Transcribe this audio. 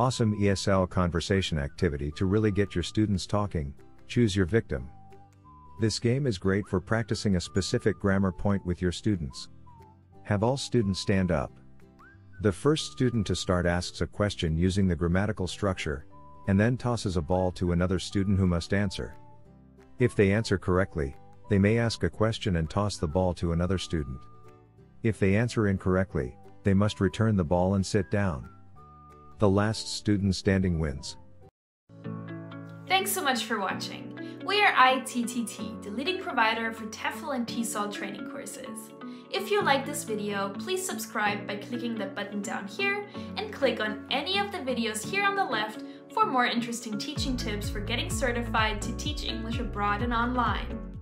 Awesome ESL conversation activity to really get your students talking, choose your victim. This game is great for practicing a specific grammar point with your students. Have all students stand up. The first student to start asks a question using the grammatical structure, and then tosses a ball to another student who must answer. If they answer correctly, they may ask a question and toss the ball to another student. If they answer incorrectly, they must return the ball and sit down. The last student standing wins. Thanks so much for watching. We are ITTT, the leading provider for TEFL and TESOL training courses. If you like this video, please subscribe by clicking the button down here and click on any of the videos here on the left for more interesting teaching tips for getting certified to teach English abroad and online.